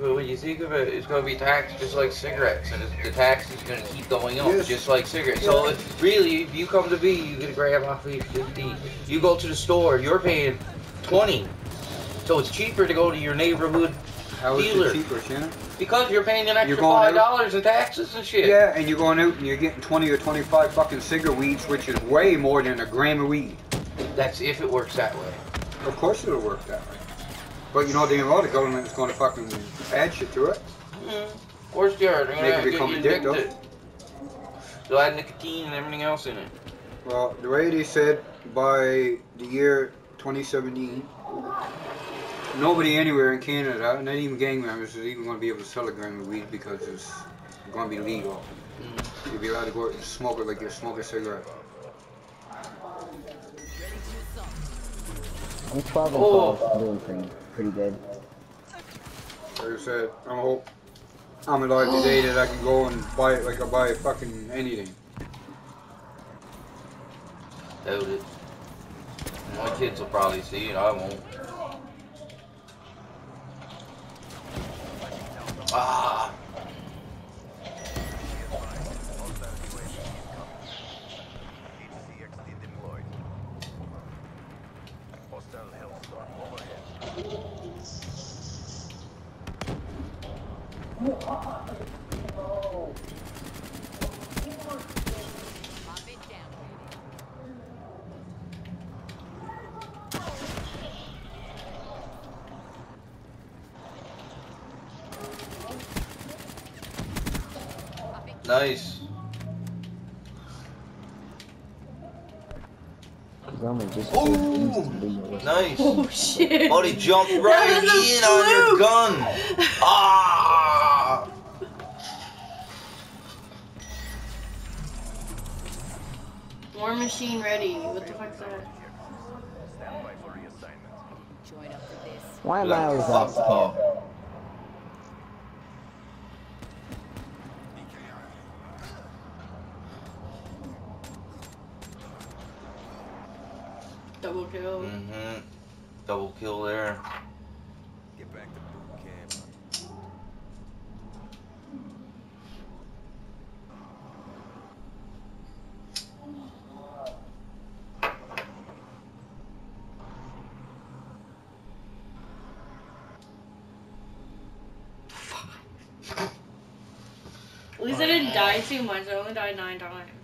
But when you think of it, it's going to be taxed just like cigarettes, and the tax is going to keep going up Yes. just like cigarettes. So if, really, if you come to me, you get a gram off me 50. You go to the store, you're paying 20. So it's cheaper to go to your neighborhood How is Dealer. it cheaper, Shannon? because you're paying an You're extra five dollars in taxes and shit. Yeah, and you're going out and you're getting 20 or 25 fucking cigarette weeds, which is way more than a gram of weed. That's if it works that way. Of course it'll work that way. But you know damn well the government is going to fucking add shit to it. Mm, of course they are. They're Make it gonna get become you addictive. addicted. They'll add nicotine and everything else in it. Well, the way they said by the year 2017, nobody anywhere in Canada, not even gang members, is even going to be able to sell a gram of weed because it's going to be legal. Mm. You'll be allowed to go out and smoke it like you smoke a cigarette. I'm 12 and Oh. 12. I'm doing pretty, pretty good. Like I said, I hope I'm alive today that I can go and buy it like I buy fucking anything. Doubt it. My kids will probably see it. I won't. Ah. Nice. He's only just Ooh. Nice. Oh shit. Oh, he jumped right was a in on your gun. Ah. War machine ready. What the fuck's that? Why am I always that Double kill. Mm-hmm. Double kill there. Get back to boot camp. At least I didn't die too much. I only died nine times.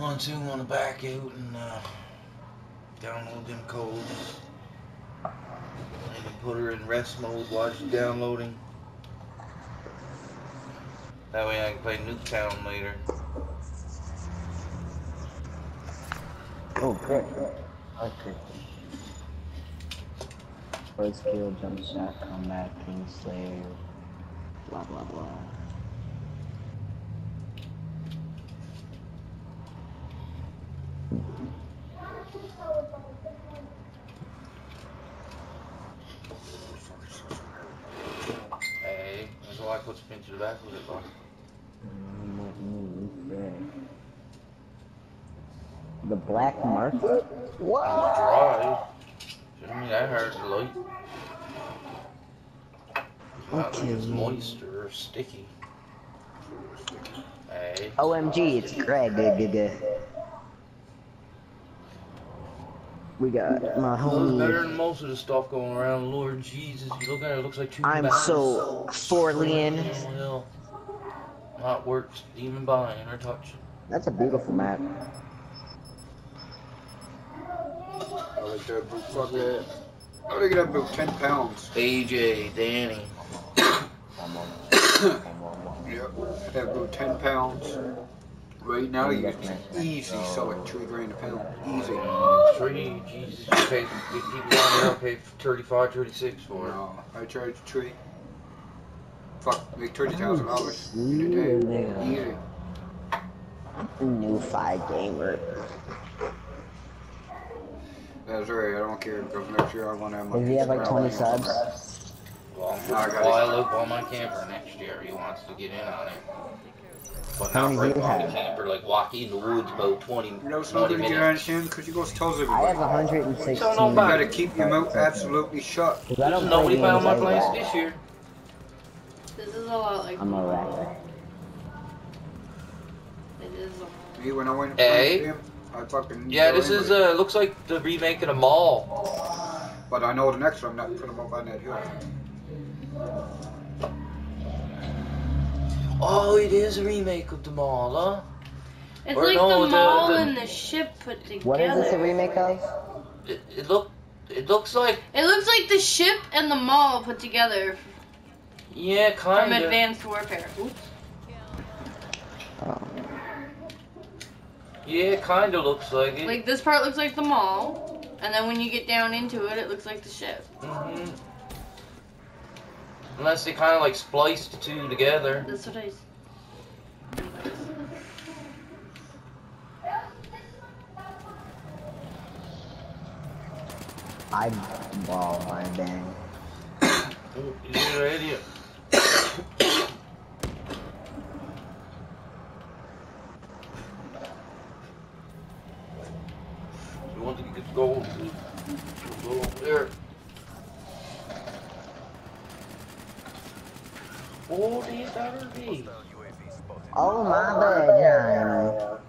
One, two, on the back out and uh, download them codes. Maybe put her in rest mode while she's downloading. That way I can play Nuketown later. Oh, great. Okay. First kill, jump shot, combat, Kingslayer, blah blah blah. Hey, that's why I put spin to the back with it, boss. What move there? The black market? What? Dry. Shouldn't be that hard to light. It's not it's moist or sticky. Hey. OMG, it's Greg. Good, good, good. We got my Looks better than most of the stuff going around. Lord Jesus, you look at it, it looks like two I'm so Forlian. Oh. Not worth even buying or touching. That's a beautiful map. I like that boot. Fuck that. I think that boot 10 pounds. AJ, Danny. Yep. That boot 10 pounds. Right now you can easy sell like 3 grand a pound. Easy. Mm, three, Jesus, you pay, if people down there pay 35, 36 for it. No, I charge three. Fuck, make thirty thousand dollars in a day. Easy. New five gamer. That's right, I don't care because next year I want to have my. Does he have like 20 subs? Well, I got it. while I look on my camper next year, he wants to get in on it. But How not many right do you behind the have? camper, like walk in the woods about 20, You know 20 something you Because you go tells I everybody. have 116. Tell You nobody. gotta keep your mouth absolutely shut. 'Cause I don't play Nobody found games my like place that. this year. This is a lot like. I'm a rapper. It is a lot. Me, when I went to Hey. play I fucking. Yeah, this in is it. uh looks like the remake of the mall. But I know the next one, I'm not putting them up on that hill. Oh, it is a remake of the mall, huh? It's Or like no, the the- mall the- and the ship put together. What is this a remake of? It, it look it looks like It looks like the ship and the mall put together yeah, from kind of. Advanced Warfare. Oops. Oh. Yeah, kind of looks like it. Like this part looks like the mall, and then when you get down into it, it looks like the ship. hmm Unless they kind of like spliced the two together. That's what I. s- I ball, I bang. Oh, You're an idiot. You want to get going? Go over there. Oh, these are these. Hostile UAV spotted. Oh my bad, Johnny.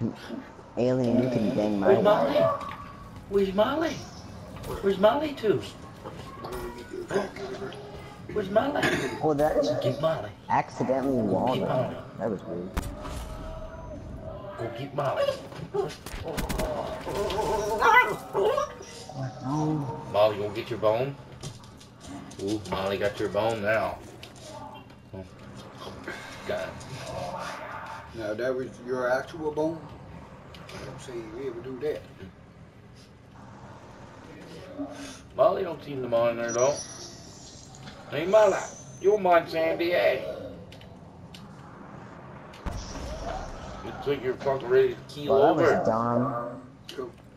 Alien, you can bang my Where's Molly? wall. Where's Molly? Where's Molly to? Where's Molly? Oh, that Get Molly. accidentally walled Keep her. on. That was weird. Go get Molly. Oh, Molly, you gonna get your bone? Ooh, Molly got your bone now. Oh. Got it. Now, that was your actual bone? I don't say you ever do that. Molly don't seem to mind her though. Hey Molly, you don't mind Sandy, eh? Like you're fucking ready to keel well, that over. was dumb.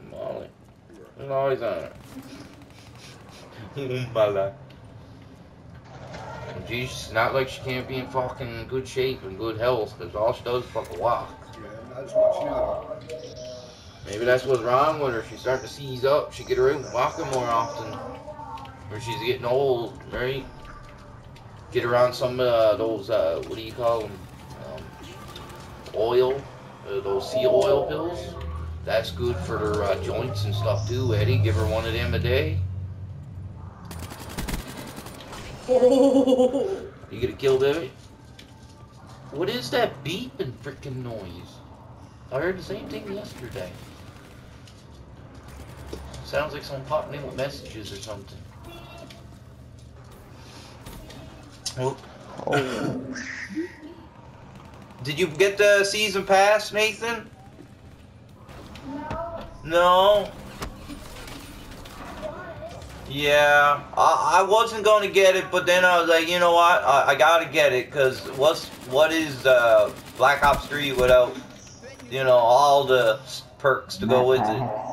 Molly. There's always on it. Geez, it's not like she can't be in fucking good shape and good health, because all she does is fucking walk. Yeah, not as much now. Maybe that's what's wrong with her. She's starting to seize up. She get her out walking more often. Or she's getting old, right? Get on some uh, those, uh, what do you call them? Um, oil, uh, those seal oil pills. That's good for her uh, joints and stuff too, Eddie. Give her one of them a day. You get a kill, baby? What is that beeping freaking noise? I heard the same thing yesterday. Sounds like someone popping in with messages or something. Oh, Oh, did you get the season pass, Nathan? No. No. Yeah, I, I wasn't going to get it, but then I was like, you know what? I, I got to get it because what's what is uh, Black Ops 3 without, you know, all the perks to go with it?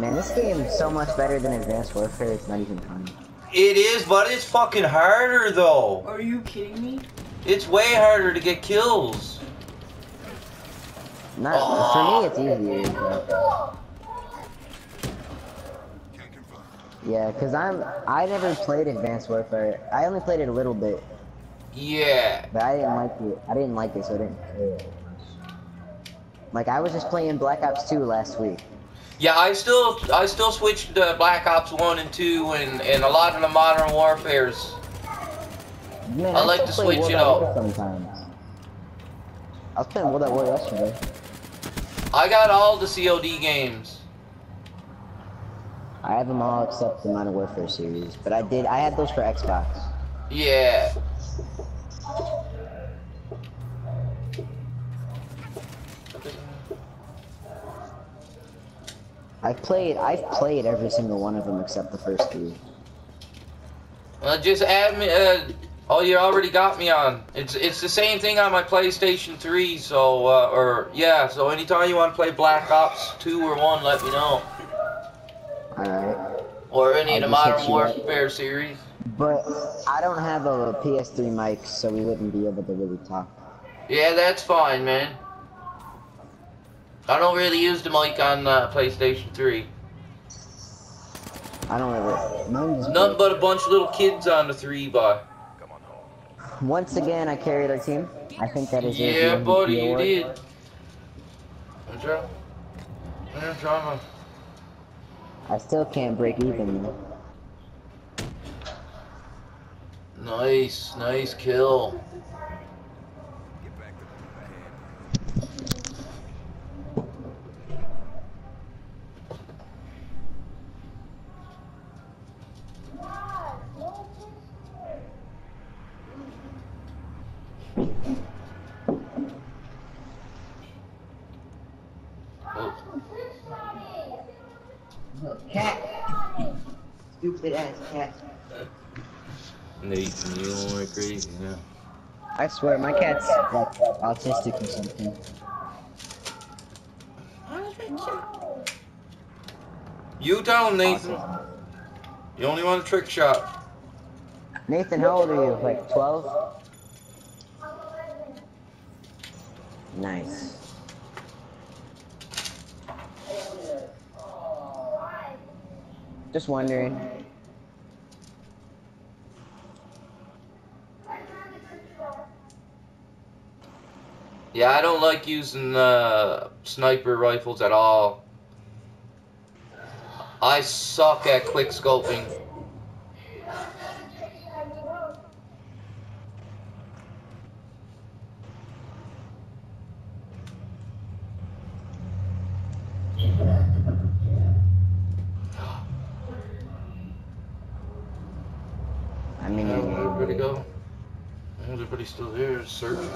Man, this game is so much better than Advanced Warfare, it's not even funny. It is, but it's fucking harder though. Are you kidding me? It's way harder to get kills. Not, for me, it's easier. but- Yeah, cause I'm I never played Advanced Warfare. I only played it a little bit, Yeah. but I didn't like it. I didn't like it, so I didn't play it. Like I was just playing Black Ops 2 last week. Yeah, I still I still switched to Black Ops 1 and 2 and, and a lot of the modern warfares. Man, I like to switch World it up. Sometimes. I was playing World at War yesterday. I got all the COD games. I have them all except the Modern Warfare series, but I did. I had those for Xbox. Yeah. I played. I've played every single one of them except the first three. Well, just add me. Uh, Oh, you already got me on. It's it's the same thing on my PlayStation 3. So uh, or yeah. So anytime you want to play Black Ops 2 or 1, let me know. Alright. Or any I'll of the Modern you up. Warfare series. But I don't have a PS3 mic, so we wouldn't be able to really talk. Yeah, that's fine, man. I don't really use the mic on uh, PlayStation 3. I don't ever. Nothing but a bunch of little kids on the 3 by. Come on home. Once again, I carried our team. I think that is your Yeah, buddy, you did. I'm trying. I'm trying. I still can't break even. though. Nice, nice kill. Stupid ass cat. Nathan, you don't like crazy now. I swear, my cat's like autistic or something. You tell him, Nathan. You only want a trick shot. Nathan, how old are you? Like 12? Nice. Just wondering. Yeah, I don't like using uh, sniper rifles at all. I suck at quick scoping. I mean, where'd everybody go? Everybody still here searching.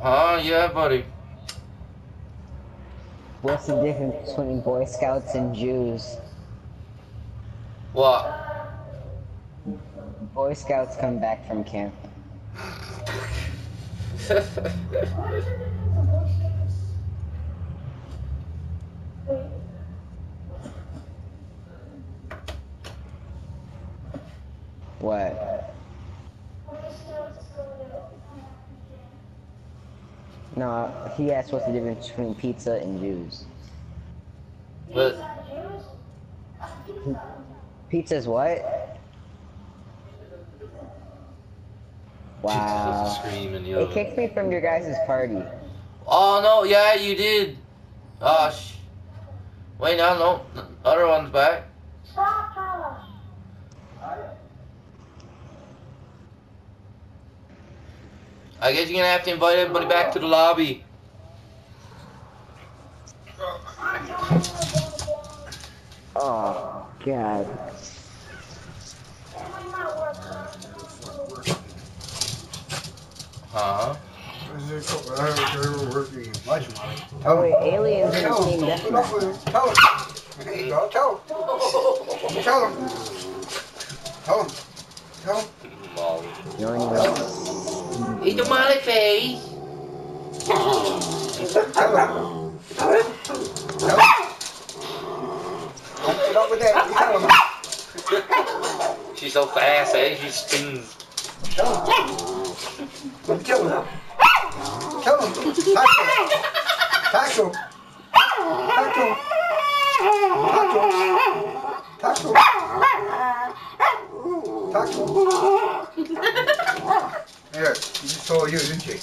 Huh? Yeah, buddy. what's the difference between Boy Scouts and Jews? What? Boy Scouts come back from camp. What? No, he asked what's the difference between pizza and Jews. but Pizza's what? Wow. It kicked me from your guys' party. Oh no, yeah, you did. Oh sh. Wait, now no, the other one's back. I guess you're gonna have to invite everybody back to the lobby. Oh, God. Huh? Oh, wait, aliens in Tell the team him. deathmatch. Tell him. There you go. Tell him. Tell him. Tell him. Tell him. Molly. You don't even Eat the Molly face. Tell him. Tell him. Don't put up with that. Tell him. She's so fast, eh? She spins. Him. Him. Tackle. Tackle. Tackle. Tackle. Tackle. Tackle. Yeah, you just told you, didn't you?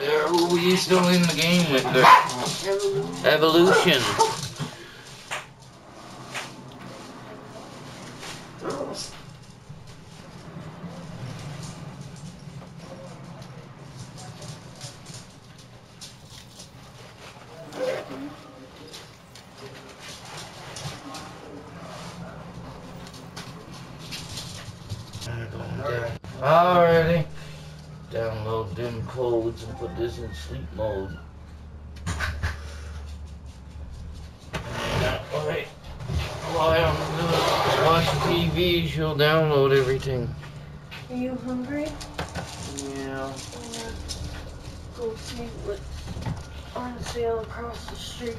Yeah, who are still in the game with her? Evolution. Download them codes and put this in sleep mode. Alright. Lie on the watch TV. TV, she'll download everything. Are you hungry? Yeah. Go see what's on sale across the street.